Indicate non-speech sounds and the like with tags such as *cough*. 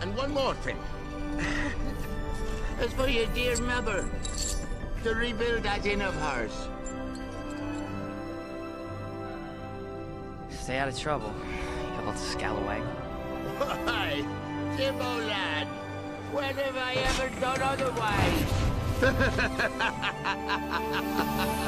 And one more thing. As for your dear mother, to rebuild that inn of hers. Stay out of trouble, you old scalawag. Why, Jimbo lad, when have I ever done otherwise? *laughs*